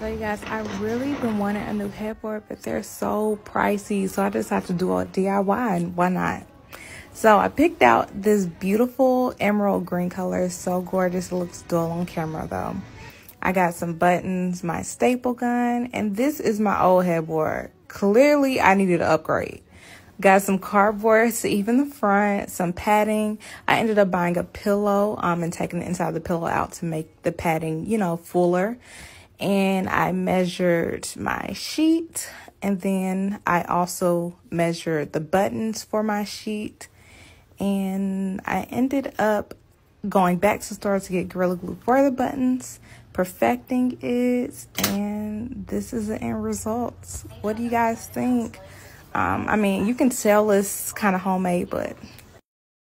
So you guys, I really been wanting a new headboard, but they're so pricey. So I just to do a DIY and why not? So I picked out this beautiful emerald green color. It's so gorgeous. It looks dull on camera though. I got some buttons, my staple gun, and this is my old headboard. Clearly I needed an upgrade. Got some cardboard to even the front, some padding. I ended up buying a pillow um, and taking the inside of the pillow out to make the padding, you know, fuller and I measured my sheet and then I also measured the buttons for my sheet and I ended up going back to the store to get Gorilla Glue for the buttons, perfecting it, and this is the end results. What do you guys think? Um, I mean, you can tell it's kind of homemade, but